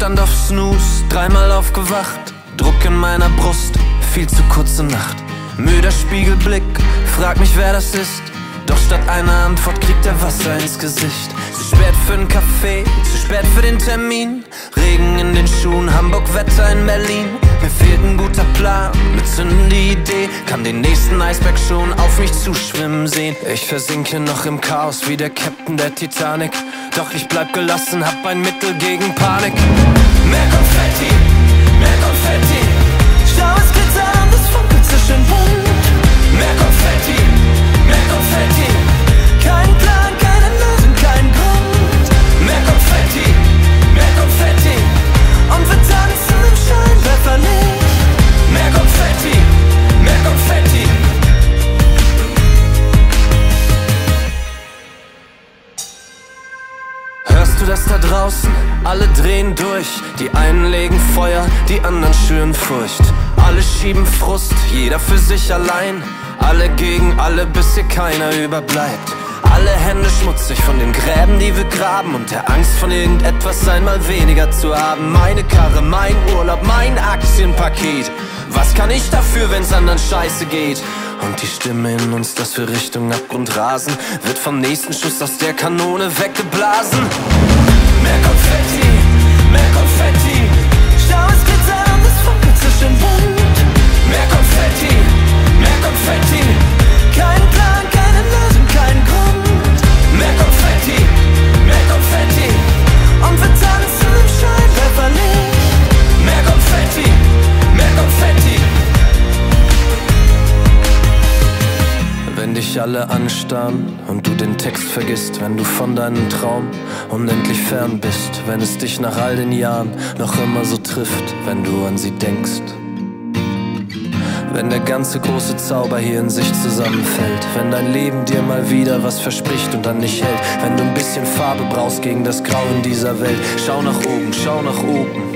stand auf Snooze, dreimal aufgewacht. Druck in meiner Brust, viel zu kurze Nacht. Müder Spiegelblick, frag mich wer das ist. Doch statt einer Antwort kriegt er Wasser ins Gesicht. Zu spät für den Kaffee, zu spät für den Termin. Regen in den Schuhen, Hamburg-Wetter in Berlin. Mir fehlt ein guter Plan, eine zündende Idee. Kann den nächsten Eisberg schon auf mich zuschwimmen sehen. Ich versinke noch im Chaos wie der Captain der Titanic. Doch ich bleib gelassen, hab ein Mittel gegen Panik. Mehr Konfetti, das da draußen? Alle drehen durch. Die einen legen Feuer, die anderen schüren Furcht. Alle schieben Frust, jeder für sich allein. Alle gegen alle, bis hier keiner überbleibt. Alle Hände schmutzig von den Gräben, die wir graben und der Angst von irgendetwas einmal weniger zu haben. Meine Karre, mein Urlaub, mein Aktienpaket. Was kann ich dafür, wenn's anderen scheiße geht? Und die Stimme in uns, dass wir Richtung Abgrund rasen, wird vom nächsten Schuss aus der Kanone weggeblasen. Mehr Konfetti, dich alle anstarren und du den Text vergisst, wenn du von deinem Traum unendlich fern bist, wenn es dich nach all den Jahren noch immer so trifft, wenn du an sie denkst. Wenn der ganze große Zauber hier in sich zusammenfällt, wenn dein Leben dir mal wieder was verspricht und dann nicht hält, wenn du ein bisschen Farbe brauchst gegen das Grau in dieser Welt, schau nach oben, schau nach oben